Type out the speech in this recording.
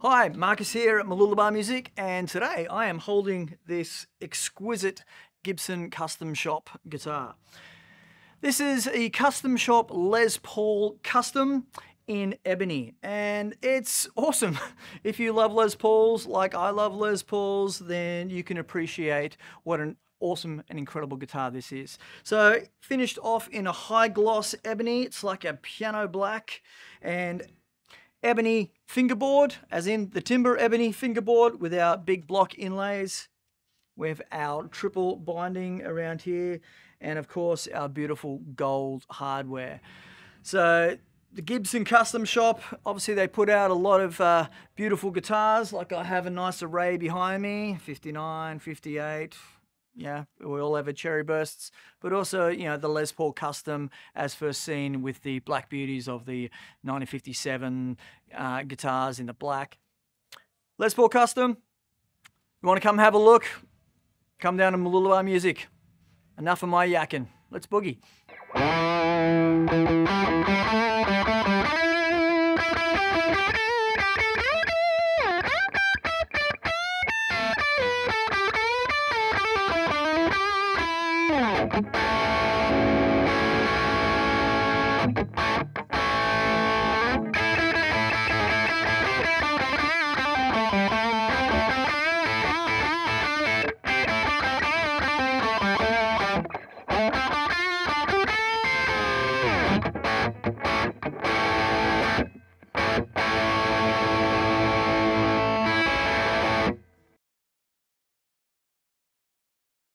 Hi, Marcus here at Mooloolaba Music, and today I am holding this exquisite Gibson Custom Shop guitar. This is a Custom Shop Les Paul Custom in ebony, and it's awesome. If you love Les Pauls like I love Les Pauls, then you can appreciate what an awesome and incredible guitar this is. So finished off in a high gloss ebony, it's like a piano black, and ebony fingerboard, as in the timber ebony fingerboard with our big block inlays. We have our triple binding around here, and of course our beautiful gold hardware. So the Gibson Custom Shop, obviously they put out a lot of uh, beautiful guitars, like I have a nice array behind me, 59, 58, yeah, we all have a cherry bursts, but also, you know, the Les Paul Custom as first seen with the black beauties of the 1957 uh, guitars in the black. Les Paul Custom, you want to come have a look? Come down to Mooloolaba Music. Enough of my yakking. Let's boogie.